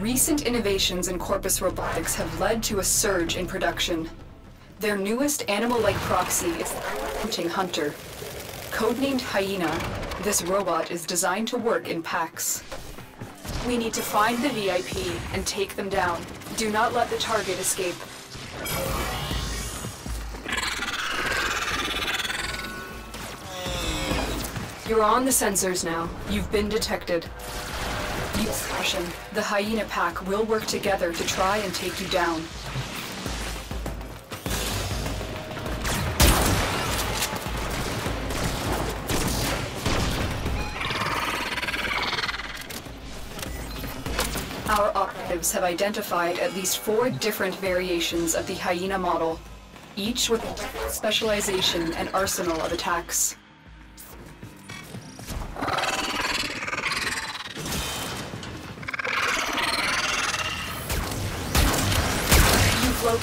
Recent innovations in Corpus Robotics have led to a surge in production. Their newest animal-like proxy is the Hunting Hunter. Codenamed Hyena, this robot is designed to work in packs. We need to find the VIP and take them down. Do not let the target escape. You're on the sensors now. You've been detected. The Hyena pack will work together to try and take you down. Our operatives have identified at least four different variations of the Hyena model, each with specialization and arsenal of attacks.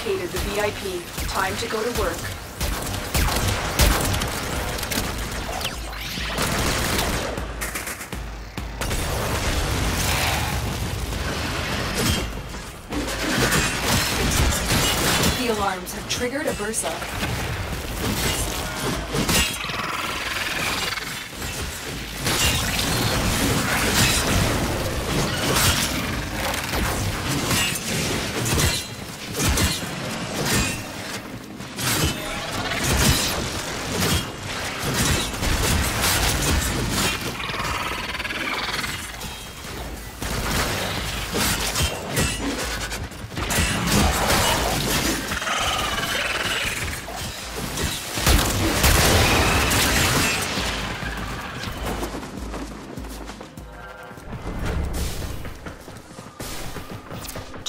Located the VIP. Time to go to work. The alarms have triggered a bursa.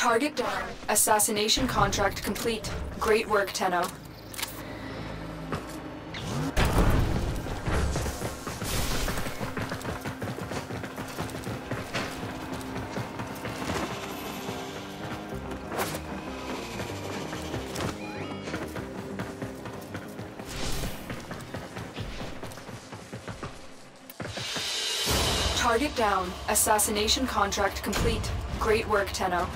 Target down. Assassination contract complete. Great work, Tenno. Target down. Assassination contract complete. Great work, Tenno.